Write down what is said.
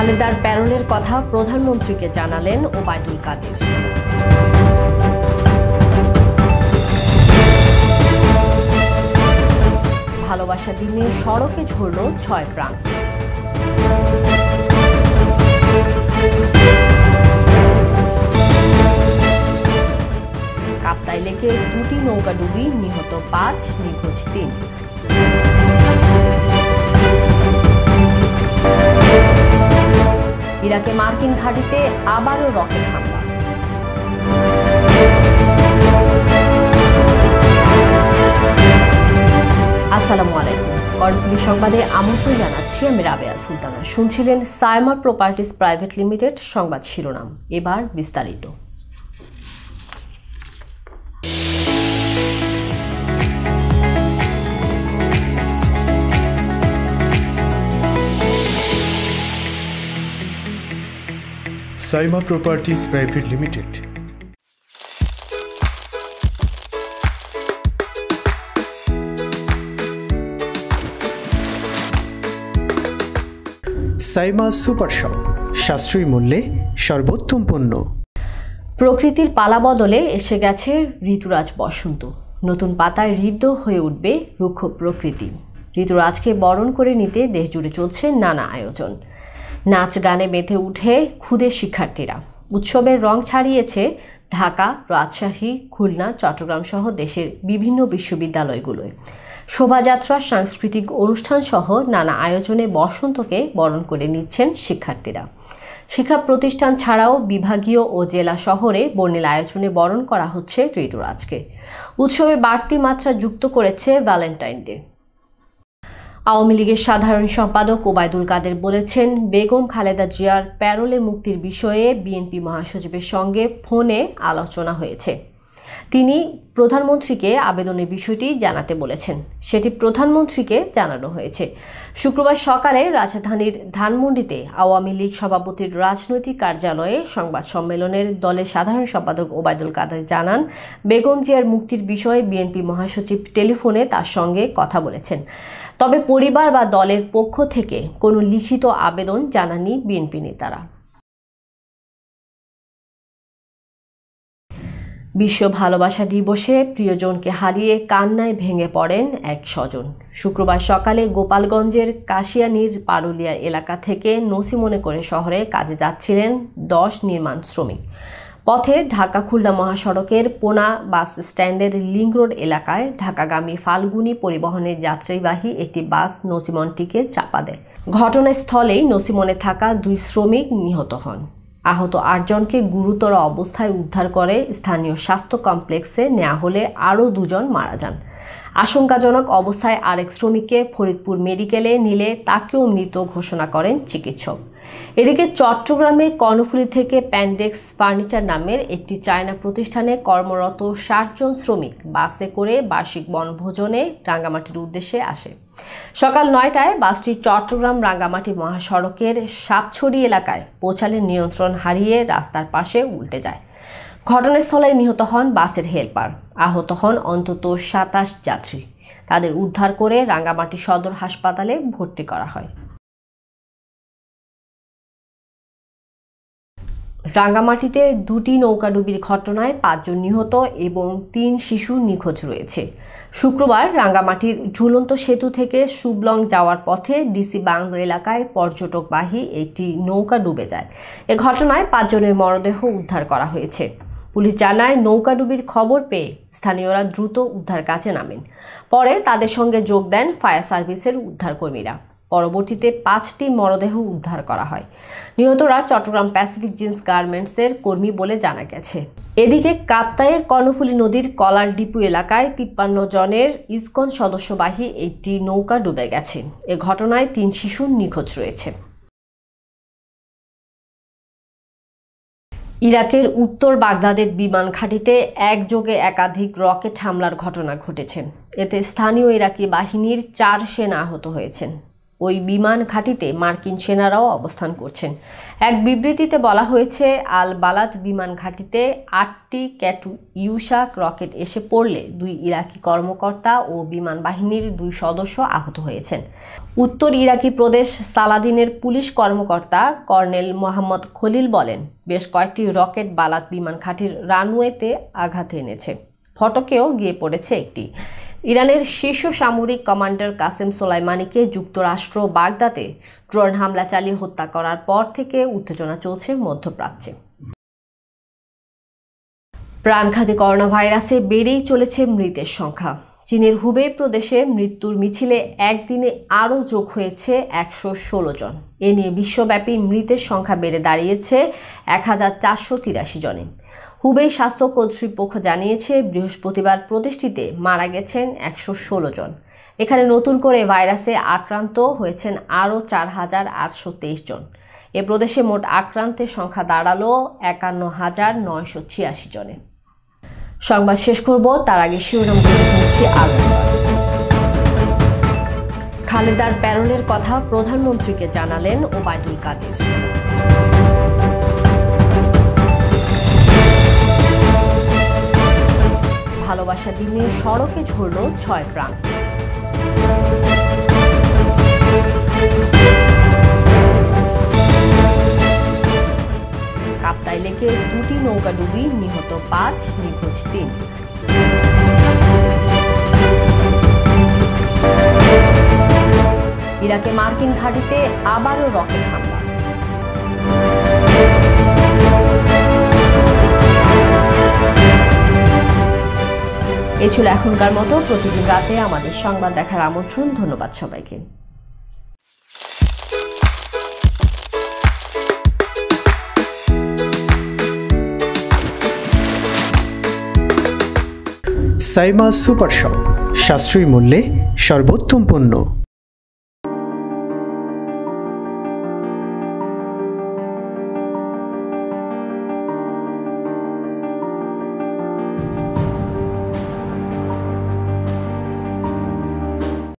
খালেদার প্যারোলের কথা প্রধানমন্ত্রীকে জানালেন ওবায়দুল কাদের। ভালোবাসা দিনে সড়কে ঝরল ছয় প্রাণ। কাপ্তাই লেকে দুটি নৌকা ডুবি নিহত পাঁচ নিখোঁজ তিন। ইরাকে মার্কিন ঘাঁটিতে আবারও রকেট হামলা। আসসালামু আলাইকুম। সংবাদে আমন্ত্রণ জানাচ্ছি আমি রাবেয়া সুলতানা। শুনছিলেন সাইমার প্রপার্টিজ প্রাইভেট লিমিটেড সংবাদ শিরোনাম। এবার বিস্তারিত। Saima properties private limited Saima super shop সাশ্রয়ী মূল্যে সর্বোত্তম পণ্য। প্রকৃতির পালা বদলে এসে গেছে ঋতুরাজ বসন্ত। নতুন পাতায় হৃদ্য হয়ে উঠবে রুক্ষ প্রকৃতি। ঋতুরাজকে বরণ করে নিতে দেশজুড়ে চলছে নানা আয়োজন। নাচ গানে বেঁধে উঠে ক্ষুদে শিক্ষার্থীরা। উৎসবের রং ছাড়িয়েছে ঢাকা, রাজশাহী, খুলনা, চট্টগ্রাম সহ দেশের বিভিন্ন বিশ্ববিদ্যালয়গুলোয়। শোভাযাত্রা, সাংস্কৃতিক অনুষ্ঠান সহ নানা আয়োজনে বসন্তকে বরণ করে নিচ্ছেন শিক্ষার্থীরা। শিক্ষা প্রতিষ্ঠান ছাড়াও বিভাগীয় ও জেলা শহরে বর্ণিল আয়োজনে বরণ করা হচ্ছে ঋতুরাজকে। উৎসবে বাড়তি মাত্রা যুক্ত করেছে ভ্যালেন্টাইন ডে। আওয়ামী লীগের সাধারণ সম্পাদক ওবায়দুল কাদের বলেছেন, বেগম খালেদা জিয়ার প্যারোলে মুক্তির বিষয়ে বিএনপি মহাসচিবের সঙ্গে ফোনে আলোচনা হয়েছে। তিনি প্রধানমন্ত্রীকে আবেদনের বিষয়টি জানাতে বলেছেন। সেটি প্রধানমন্ত্রীকে জানানো হয়েছে। শুক্রবার সকালে রাজধানীর ধানমন্ডিতে আওয়ামী লীগ সভাপতির রাজনৈতিক কার্যালয়ে সংবাদ সম্মেলনের দলের সাধারণ সম্পাদক ওবায়দুল কাদের জানান, বেগম জিয়ার মুক্তির বিষয়ে বিএনপি মহাসচিব টেলিফোনে তার সঙ্গে কথা বলেছেন। তবে পরিবার বা দলের পক্ষ থেকে কোনো লিখিত আবেদন জানাননি বিএনপি নেতারা। বিশ্ব ভালোবাসা দিবসে প্রিয়জনকে হারিয়ে কান্নায় ভেঙে পড়েন এক স্বজন। শুক্রবার সকালে গোপালগঞ্জের কাশিয়ানির পারুলিয়া এলাকা থেকে নসিমনে করে শহরে কাজে যাচ্ছিলেন দশ নির্মাণ শ্রমিক। পথে ঢাকা খুলনা মহাসড়কের পোনা বাস স্ট্যান্ডের লিঙ্ক রোড এলাকায় ঢাকাগামী ফাল্গুনি পরিবহনের যাত্রীবাহী একটি বাস নসিমনটিকে চাপা দেয়। ঘটনাস্থলেই নসিমনে থাকা দুই শ্রমিক নিহত হন। আহত আটজনকে গুরুতর অবস্থায় উদ্ধার করে স্থানীয় স্বাস্থ্য কমপ্লেক্সে নেওয়া হলে আরও দুজন মারা যান। আশঙ্কাজনক অবস্থায় আরেক শ্রমিককে ফরিদপুর মেডিকেলে নিলে তাকেও মৃত ঘোষণা করেন চিকিৎসক। এদিকে চট্টগ্রামের কর্ণফুলী থেকে প্যান্ডেক্স ফার্নিচার নামের একটি চায়না প্রতিষ্ঠানে কর্মরত ষাট জন শ্রমিক বাসে করে বার্ষিক বনভোজনে রাঙ্গামাটির উদ্দেশ্যে আসে। সকাল নয়টায় বাসটি চট্টগ্রাম রাঙ্গামাটি মহাসড়কের সাপছড়ি এলাকায় পৌঁছালে নিয়ন্ত্রণ হারিয়ে রাস্তার পাশে উল্টে যায়। ঘটনাস্থলে নিহত হন বাসের হেলপার। আহত হন অন্তত সাতাশ যাত্রী। তাদের উদ্ধার করে রাঙ্গামাটি সদর হাসপাতালে ভর্তি করা হয়। রাঙ্গামাটিতে দুটি নৌকাডুবির ঘটনায় পাঁচজন নিহত এবং তিন শিশু নিখোঁজ রয়েছে। শুক্রবার রাঙ্গামাটির ঝুলন্ত সেতু থেকে সুবলং যাওয়ার পথে ডিসি বাংলো এলাকায় পর্যটকবাহী একটি নৌকা ডুবে যায়। এ ঘটনায় পাঁচজনের মরদেহ উদ্ধার করা হয়েছে। পুলিশ জানায় নৌকাডুবির খবর পেয়ে স্থানীয়রা দ্রুত উদ্ধার কাজে নামেন। পরে তাদের সঙ্গে যোগ দেন ফায়ার সার্ভিসের উদ্ধারকর্মীরা। পরবর্তীতে পাঁচটি মরদেহ উদ্ধার করা হয়। নিহতরা চট্টগ্রাম প্যাসিফিক জিন্স গার্মেন্টসের কর্মী বলে জানা গেছে। এদিকে কাপ্তাইয়ের কর্ণফুলী নদীর কলার ডিপু এলাকায় তিপ্পান্ন জনের ইসকন সদস্যবাহী একটি নৌকা ডুবে গেছে। এ ঘটনায় তিন শিশু নিখোঁজ রয়েছে। ইরাকের উত্তর বাগদাদের বিমান ঘাঁটিতে একযোগে একাধিক রকেট হামলার ঘটনা ঘটেছে। এতে স্থানীয় ইরাকি বাহিনীর চার সেনা আহত হয়েছেন। ওই বিমান ঘাঁটিতে মার্কিন সেনারাও অবস্থান করছেন। এক বিবৃতিতে বলা হয়েছে, আল বালাত বিমান ঘাঁটিতে আটটি ক্যাটু ইউশাক রকেট এসে পড়লে দুই ইরাকি কর্মকর্তা ও বিমান বাহিনীর দুই সদস্য আহত হয়েছেন। উত্তর ইরাকি প্রদেশ সালাদিনের পুলিশ কর্মকর্তা কর্নেল মোহাম্মদ খলিল বলেন, বেশ কয়েকটি রকেট বালাত বিমান ঘাঁটির রানওয়েতে আঘাত এনেছে। ফটকেও গিয়ে পড়েছে একটি। ইরানের শীর্ষ সামরিক কমান্ডার কাসেম সোলাইমানিকে যুক্তরাষ্ট্র বাগদাতে ড্রোন হামলা চালিয়ে হত্যা করার পর থেকে উত্তেজনা চলছে মধ্যপ্রাচ্যে। প্রাণঘাতী করোনা ভাইরাসে বেড়েই চলেছে মৃতের সংখ্যা। চীনের হুবে প্রদেশে মৃত্যুর মিছিলে একদিনে আরও যোগ হয়েছে একশো ষোলো জন। এ নিয়ে বিশ্বব্যাপী মৃতের সংখ্যা বেড়ে দাঁড়িয়েছে এক হাজার চারশো তিরাশি জনে। হুবেই স্বাস্থ্য কর্তৃপক্ষ জানিয়েছে, বৃহস্পতিবার প্রতিষ্ঠিতে মারা গেছেন একশো ষোলো জন। এখানে নতুন করে ভাইরাসে আক্রান্ত হয়েছেন আরও চার হাজার আটশো তেইশ জন। এ প্রদেশে মোট আক্রান্তের সংখ্যা দাঁড়াল একান্ন হাজার নয়শো ছিয়াশি জনে। সংবাদ শেষ করব, তার আগে শিরোনাম খালেদার প্যারোলের কথা প্রধানমন্ত্রীকে জানালেন ওবায়দুল কাদের। ভালোবাসা দিনে সড়কে ঝরল ছয় প্রাণ। কাপ্তাই লেকে দুটি নৌকা ডুবি নিহত পাঁচ নিখোঁজ তিন। ইরাকে মার্কিন ঘাঁটিতে আবারও রকেট হামলা। এ ছিল এখনকার মতো। প্রতিদিন রাতে আমাদের সংবাদ দেখার আমন্ত্রণ। ধন্যবাদ সবাইকে। সাইমা সুপার শপ, সাশ্রয়ী মূল্যে সর্বোত্তম পণ্য।